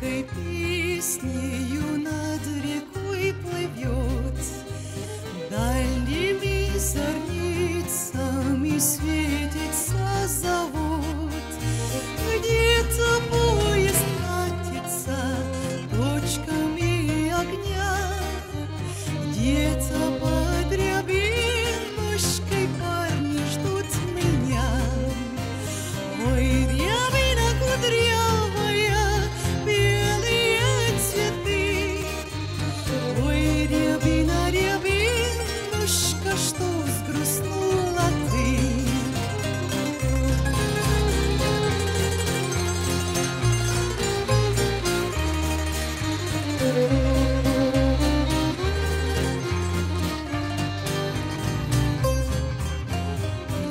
тихой песнею.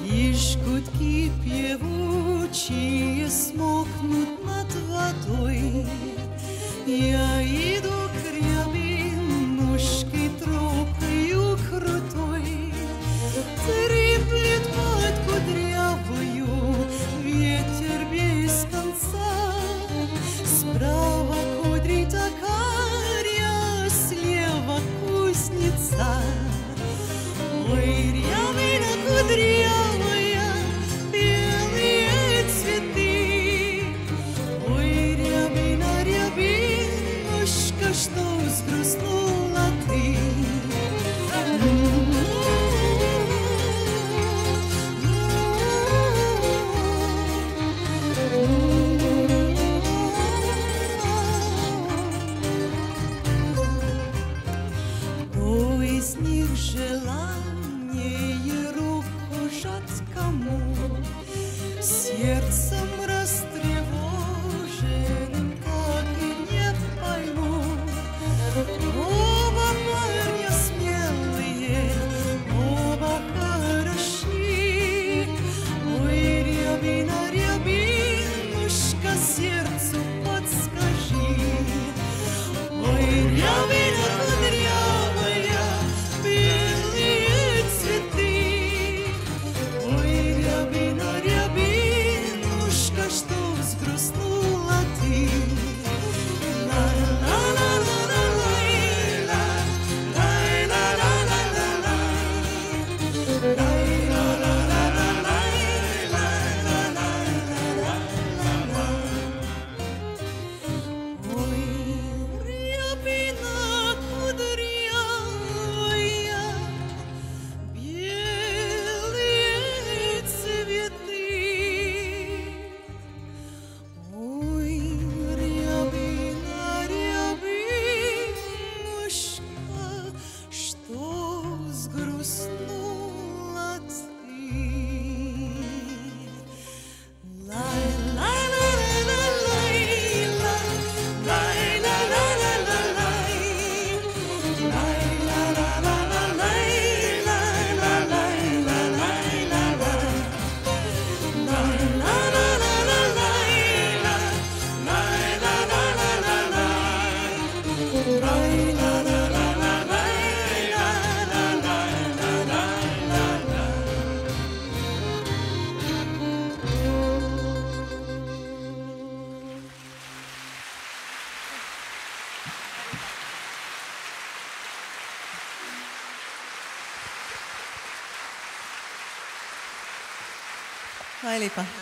Лишь гудки певучие над водой. Я иду к Hvala lepa.